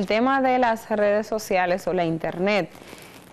el tema de las redes sociales o la Internet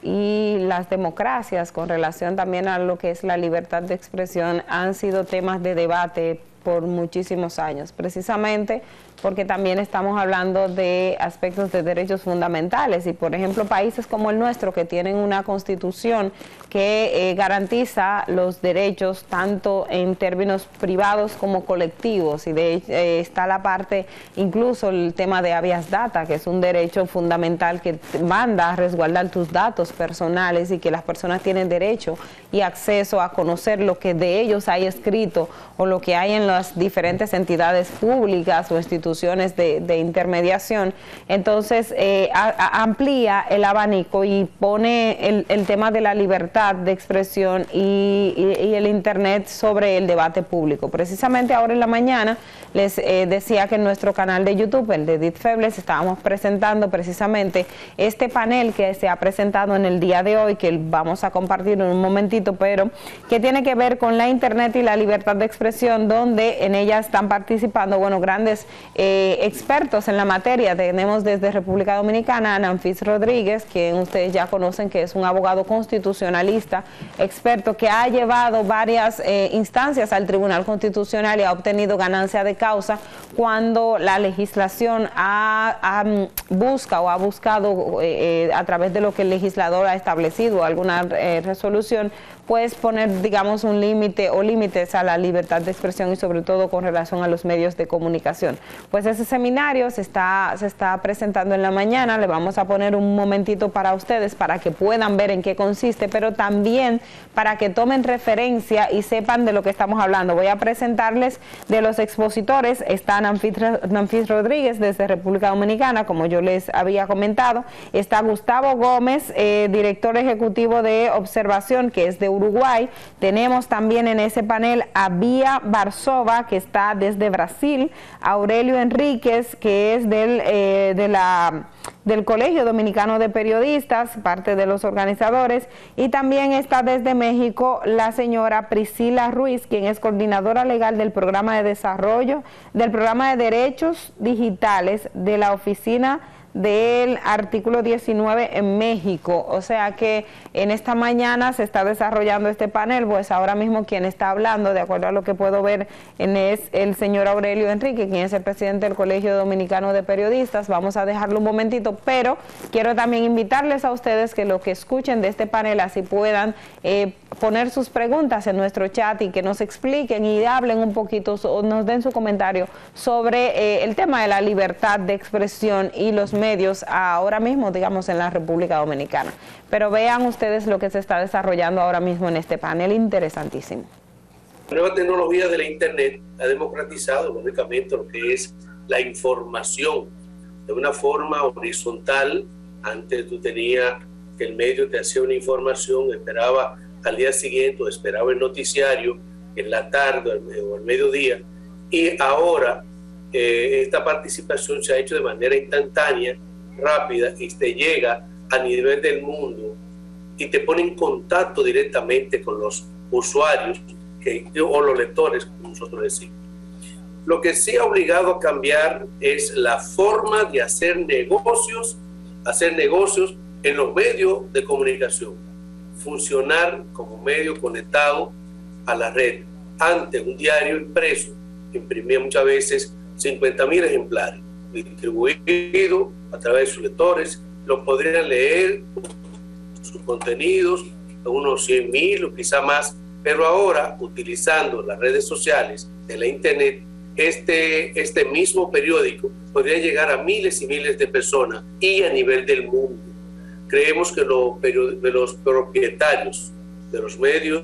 y las democracias con relación también a lo que es la libertad de expresión han sido temas de debate por muchísimos años, precisamente porque también estamos hablando de aspectos de derechos fundamentales. Y, por ejemplo, países como el nuestro que tienen una constitución que eh, garantiza los derechos tanto en términos privados como colectivos. Y de eh, está la parte, incluso el tema de habeas data, que es un derecho fundamental que manda a resguardar tus datos personales y que las personas tienen derecho y acceso a conocer lo que de ellos hay escrito o lo que hay en las diferentes entidades públicas o instituciones de, intermediación. Entonces, eh, amplía el abanico y pone el, tema de la libertad de expresión y, el Internet sobre el debate público. Precisamente ahora en la mañana les eh, decía que en nuestro canal de YouTube, el de Edith Febles, estábamos presentando precisamente este panel que se ha presentado en el día de hoy, que vamos a compartir en un momentito, pero que tiene que ver con la Internet y la libertad de expresión, donde en ella están participando, bueno, grandes eh, expertos en la materia. Tenemos desde República Dominicana a Nanfis Rodríguez, quien ustedes ya conocen que es un abogado constitucionalista, experto que ha llevado varias eh, instancias al Tribunal Constitucional y ha obtenido ganancia de causa cuando la legislación ha, busca o ha buscado eh, a través de lo que el legislador ha establecido alguna resolución puedes poner, digamos, un límite o límites a la libertad de expresión y sobre todo con relación a los medios de comunicación. Pues ese seminario se está, se está presentando en la mañana, le vamos a poner un momentito para ustedes para que puedan ver en qué consiste, pero también para que tomen referencia y sepan de lo que estamos hablando. Voy a presentarles de los expositores, está Nanfis Rodríguez desde República Dominicana, como yo les había comentado, está Gustavo Gómez, eh, director ejecutivo de observación, que es de Uruguay. Tenemos también en ese panel a Vía Barzova, que está desde Brasil, Aurelio Enríquez, que es del, eh, de la, del Colegio Dominicano de Periodistas, parte de los organizadores, y también está desde México la señora Priscila Ruiz, quien es coordinadora legal del programa de desarrollo, del programa de derechos digitales de la oficina del artículo 19 en México. O sea que en esta mañana se está desarrollando este panel, pues ahora mismo quien está hablando, de acuerdo a lo que puedo ver, es el señor Aurelio Enrique, quien es el presidente del Colegio Dominicano de Periodistas. Vamos a dejarlo un momentito, pero quiero también invitarles a ustedes que lo que escuchen de este panel así puedan eh, poner sus preguntas en nuestro chat y que nos expliquen y hablen un poquito o nos den su comentario sobre eh, el tema de la libertad de expresión y los medios ahora mismo, digamos, en la República Dominicana. Pero vean ustedes lo que se está desarrollando ahora mismo en este panel interesantísimo. La nueva tecnología de la Internet ha democratizado, lógicamente, lo que es la información de una forma horizontal. Antes tú tenías que el medio te hacía una información, esperaba al día siguiente o esperaba el noticiario en la tarde o al mediodía. Y ahora eh, esta participación se ha hecho de manera instantánea, rápida y te llega a nivel del mundo y te pone en contacto directamente con los usuarios que, o los lectores, como nosotros decimos. Lo que sí ha obligado a cambiar es la forma de hacer negocios, hacer negocios en los medios de comunicación funcionar como medio conectado a la red. Antes, un diario impreso imprimía muchas veces 50 mil ejemplares distribuidos a través de sus lectores, los podrían leer, sus contenidos, unos 100 mil o quizá más, pero ahora, utilizando las redes sociales de la Internet, este, este mismo periódico podría llegar a miles y miles de personas y a nivel del mundo. Creemos que los propietarios de los medios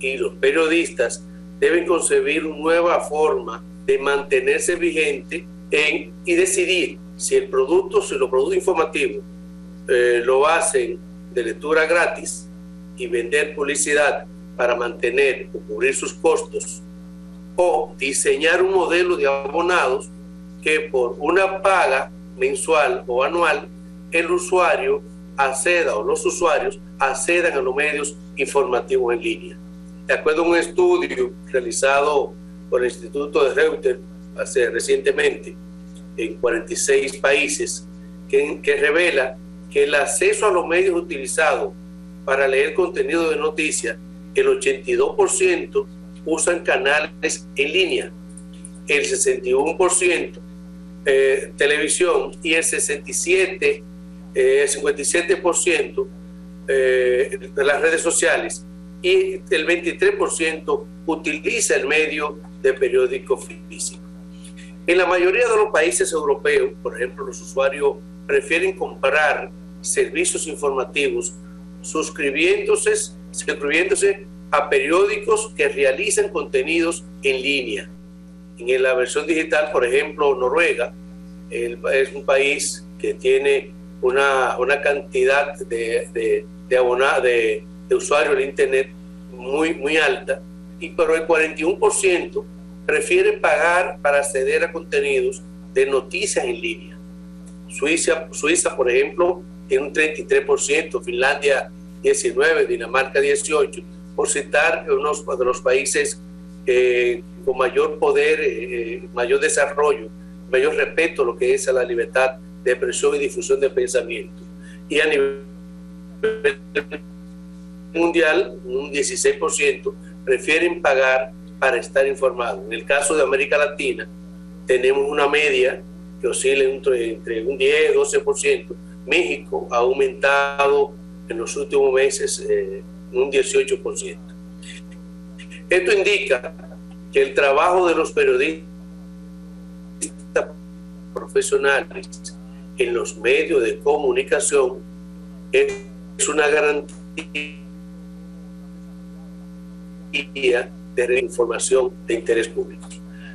y los periodistas deben concebir una nueva forma de mantenerse vigente en, y decidir si el producto, si los productos informativos eh, lo hacen de lectura gratis y vender publicidad para mantener o cubrir sus costos, o diseñar un modelo de abonados que por una paga mensual o anual el usuario acceda o los usuarios accedan a los medios informativos en línea. De acuerdo a un estudio realizado por el Instituto de Reuters hace recientemente en 46 países, que, revela que el acceso a los medios utilizados para leer contenido de noticias, el 82% usan canales en línea, el 61% eh, televisión y el 67, eh, 57% eh, de las redes sociales y el 23% utiliza el medio de periódico físico. En la mayoría de los países europeos, por ejemplo, los usuarios prefieren comprar servicios informativos suscribiéndose, suscribiéndose a periódicos que realizan contenidos en línea. En la versión digital, por ejemplo, Noruega es un país que tiene una, una cantidad de, de, de, de, usuarios de Internet muy, muy alta, y, pero el 41% prefiere pagar para acceder a contenidos de noticias en línea. Suiza, Suiza por ejemplo, tiene un 33%, Finlandia 19%, Dinamarca 18%, por citar uno de los países eh, con mayor poder, eh, eh, mayor desarrollo, mayor respeto a lo que es a la libertad de expresión y difusión de pensamiento. Y a nivel mundial, un 16% prefieren pagar para estar informados. En el caso de América Latina, tenemos una media que oscila entre, entre un 10 y 12%. México ha aumentado en los últimos meses eh, un 18%. Esto indica que el trabajo de los periodistas profesionales en los medios de comunicación es una garantía de información de interés público.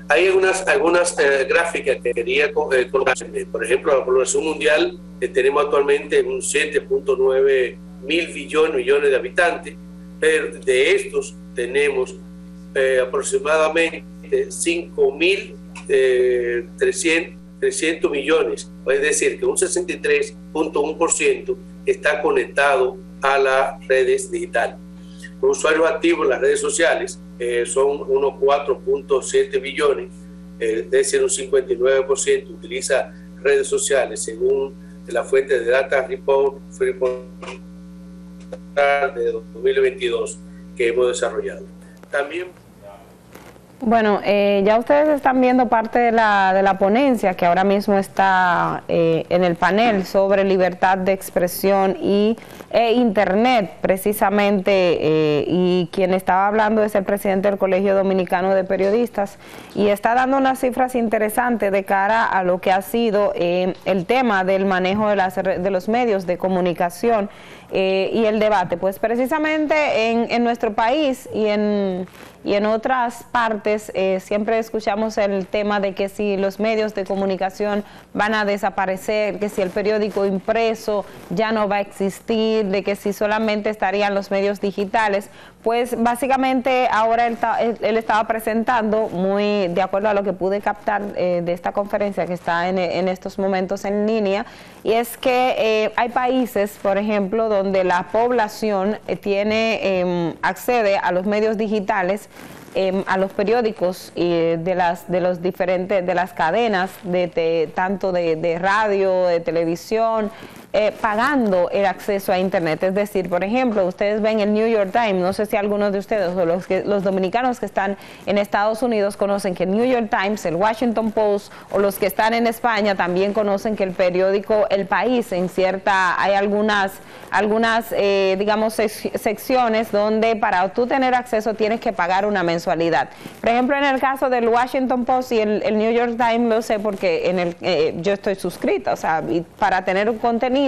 Hay algunas, algunas eh, gráficas que quería eh, colocar. Por ejemplo, la población mundial eh, tenemos actualmente un 7.9 mil billones, millones de habitantes, pero de estos tenemos aproximadamente 5 mil 300, millones, es decir, que un 63.1% está conectado a las redes digitales. Usuarios activos en las redes sociales eh, son unos 4.7 billones, eh, es decir, un 59% utiliza redes sociales según la fuente de Data Report, de 2022 que hemos desarrollado. También bueno, eh, ya ustedes están viendo parte de la, de la ponencia que ahora mismo está eh, en el panel sobre libertad de expresión y e Internet, precisamente, eh, y quien estaba hablando es el presidente del Colegio Dominicano de Periodistas, y está dando unas cifras interesantes de cara a lo que ha sido el tema del manejo de, las, de los medios de comunicación y el debate. Pues precisamente en, en nuestro país y en y en otras partes eh, siempre escuchamos el tema de que si los medios de comunicación van a desaparecer, que si el periódico impreso ya no va a existir, de que si solamente estarían los medios digitales. Pues básicamente ahora él, estaba presentando, muy de acuerdo a lo que pude captar eh, de esta conferencia que está en, estos momentos en línea, y es que eh, hay países, por ejemplo, donde la población tiene em, accede a los medios digitales Em, a los periódicos y de las de los diferentes de las cadenas de, tanto de, de radio, de televisión, eh, pagando el acceso a Internet. Es decir, por ejemplo, ustedes ven el New York Times, no sé si algunos de ustedes o los, que, los dominicanos que están en Estados Unidos conocen que el New York Times, el Washington Post o los que están en España también conocen que el periódico El País, en cierta, hay algunas, algunas eh, digamos, secciones donde para tú tener acceso tienes que pagar una mensualidad. Por ejemplo, en el caso del Washington Post y el, New York Times lo sé porque en el, eh, yo estoy suscrita, o sea, para tener un contenido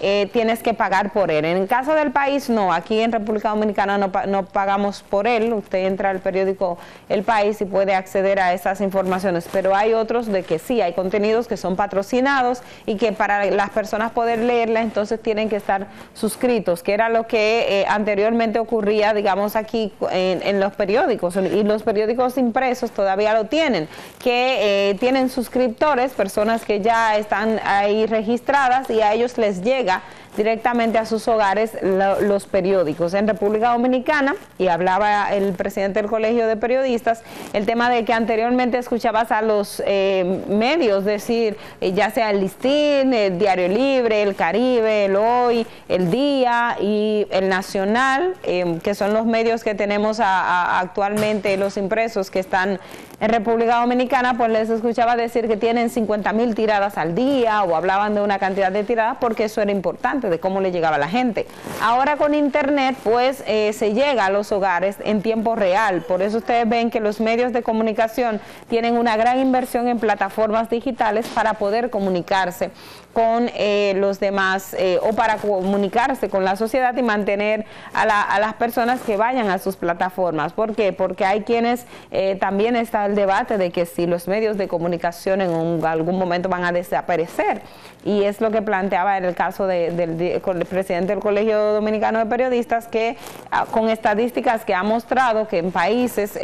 eh, tienes que pagar por él. En el caso del país, no. Aquí en República Dominicana no, pagamos por él. Usted entra al periódico El País y puede acceder a esas informaciones. Pero hay otros de que sí, hay contenidos que son patrocinados y que para las personas poder leerla, entonces tienen que estar suscritos, que era lo que eh, anteriormente ocurría, digamos, aquí en, los periódicos. Y los periódicos impresos todavía lo tienen, que eh, tienen suscriptores, personas que ya están ahí registradas y a ellos les llega directamente a sus hogares los periódicos. En República Dominicana, y hablaba el presidente del Colegio de Periodistas, el tema de que anteriormente escuchabas a los eh, medios decir, eh, ya sea el Listín, el Diario Libre, el Caribe, el Hoy, el Día y el Nacional, eh, que son los medios que tenemos actualmente, los impresos que están en República Dominicana, pues les escuchaba decir que tienen 50 mil tiradas al día o hablaban de una cantidad de tiradas porque eso era importante, de cómo le llegaba a la gente. Ahora con Internet, pues eh, se llega a los hogares en tiempo real. Por eso ustedes ven que los medios de comunicación tienen una gran inversión en plataformas digitales para poder comunicarse con eh, los demás eh, o para comunicarse con la sociedad y mantener a, las personas que vayan a sus plataformas. ¿Por qué? Porque hay quienes eh, también está el debate de que si los medios de comunicación en algún momento van a desaparecer. Y es lo que planteaba en el caso del presidente del Colegio Dominicano de Periodistas, que ah, con estadísticas que ha mostrado que en países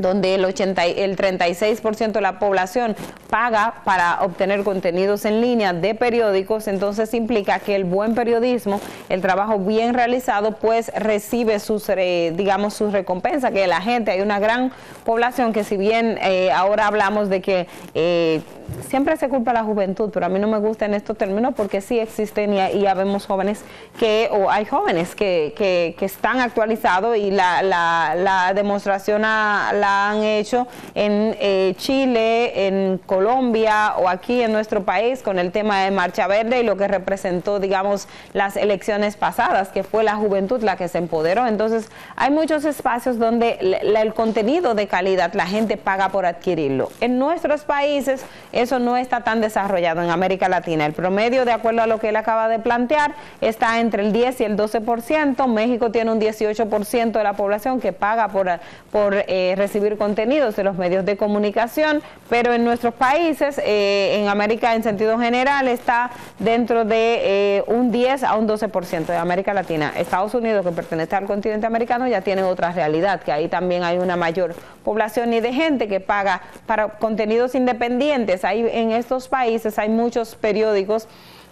donde el, 80, el 36% de la población paga para obtener contenidos en línea de periódicos, entonces implica que el buen periodismo, el trabajo bien realizado, pues recibe sus, digamos, sus recompensas, que la gente, hay una gran población que si bien eh, ahora hablamos de que eh, siempre se culpa a la juventud, pero a mí no me gusta en estos términos porque sí existen y, ya vemos jóvenes que, o hay jóvenes que, que, están actualizados y la, la, demostración la han hecho en eh, Chile, en Colombia o aquí en nuestro país con el tema de Marcha Verde y lo que representó, digamos, las elecciones pasadas, que fue la juventud la que se empoderó. Entonces, hay muchos espacios donde el contenido de calidad la gente paga por adquirirlo. En nuestros países, eso no está tan desarrollado en América Latina. El promedio, de acuerdo a lo que él acaba de plantear, está entre el 10 y el 12%. México tiene un 18% de la población que paga por, eh, recibir contenidos de los medios de comunicación, pero en nuestros países, eh, en América en sentido general, está dentro de eh, un 10 a un 12% de América Latina. Estados Unidos, que pertenece al continente americano, ya tiene otra realidad, que ahí también hay una mayor población y de gente que paga para contenidos independientes en estos países hay muchos periódicos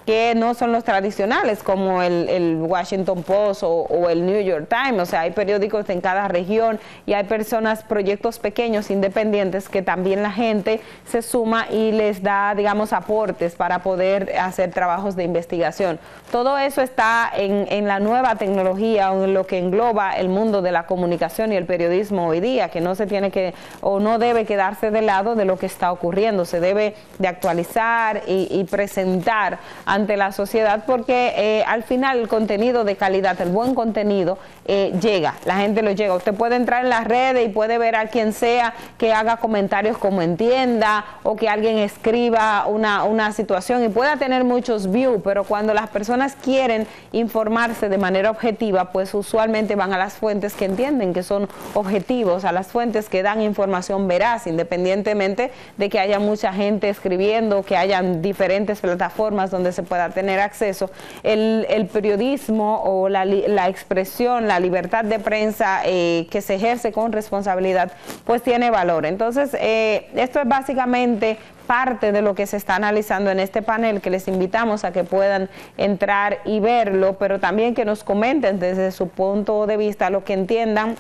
que no son los tradicionales, como el, Washington Post o, el New York Times. O sea, hay periódicos en cada región y hay personas, proyectos pequeños, independientes, que también la gente se suma y les da, digamos, aportes para poder hacer trabajos de investigación. Todo eso está en, en la nueva tecnología, en lo que engloba el mundo de la comunicación y el periodismo hoy día, que no se tiene que o no debe quedarse de lado de lo que está ocurriendo. Se debe de actualizar y, y presentar ante la sociedad porque eh, al final el contenido de calidad, el buen contenido, eh, llega, la gente lo llega. Usted puede entrar en las redes y puede ver a quien sea que haga comentarios como entienda o que alguien escriba una, una situación y pueda tener muchos views, pero cuando las personas quieren informarse de manera objetiva, pues usualmente van a las fuentes que entienden que son objetivos, a las fuentes que dan información veraz, independientemente de que haya mucha gente escribiendo, que hayan diferentes plataformas donde se pueda tener acceso, el, periodismo o la, expresión, la libertad de prensa eh, que se ejerce con responsabilidad, pues tiene valor. Entonces, eh, esto es básicamente parte de lo que se está analizando en este panel, que les invitamos a que puedan entrar y verlo, pero también que nos comenten desde su punto de vista lo que entiendan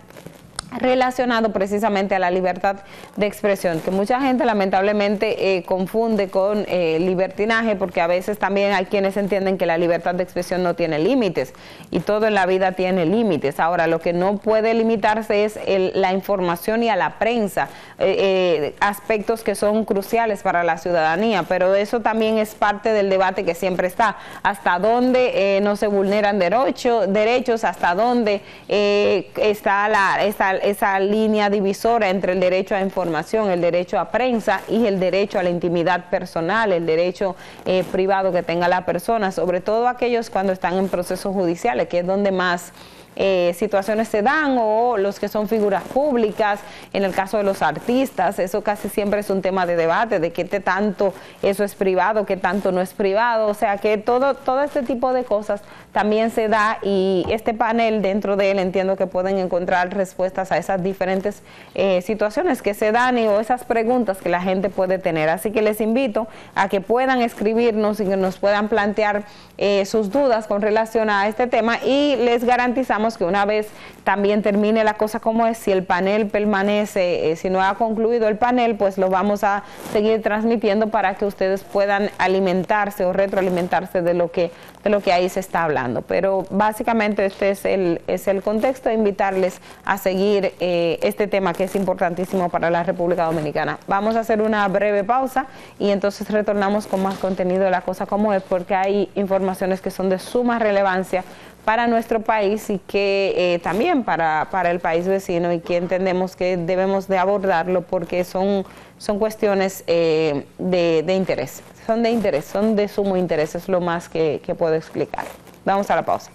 relacionado precisamente a la libertad de expresión, que mucha gente lamentablemente eh, confunde con eh, libertinaje, porque a veces también hay quienes entienden que la libertad de expresión no tiene límites y todo en la vida tiene límites. Ahora, lo que no puede limitarse es la información y a la prensa, eh, aspectos que son cruciales para la ciudadanía, pero eso también es parte del debate que siempre está, hasta dónde no se vulneran derechos, hasta dónde está la... esa línea divisora entre el derecho a información, el derecho a prensa y el derecho a la intimidad personal, el derecho eh, privado que tenga la persona, sobre todo aquellos cuando están en procesos judiciales, que es donde más eh, situaciones se dan o los que son figuras públicas, en el caso de los artistas, eso casi siempre es un tema de debate, de qué tanto eso es privado, qué tanto no es privado, o sea que todo, todo este tipo de cosas también se da y este panel dentro de él entiendo que pueden encontrar respuestas a esas diferentes eh, situaciones que se dan y, o esas preguntas que la gente puede tener. Así que les invito a que puedan escribirnos y que nos puedan plantear eh, sus dudas con relación a este tema y les garantizamos que una vez también termine la cosa como es, si el panel permanece, eh, si no ha concluido el panel, pues lo vamos a seguir transmitiendo para que ustedes puedan alimentarse o retroalimentarse de lo que, de lo que ahí se está hablando. Pero básicamente este es el, es el contexto, invitarles a seguir eh, este tema que es importantísimo para la República Dominicana. Vamos a hacer una breve pausa y entonces retornamos con más contenido de la cosa como es, porque hay informaciones que son de suma relevancia para nuestro país y que eh, también para, para el país vecino y que entendemos que debemos de abordarlo porque son, son cuestiones eh, de, de interés, son de interés, son de sumo interés, es lo más que, que puedo explicar. Vamos a la pausa.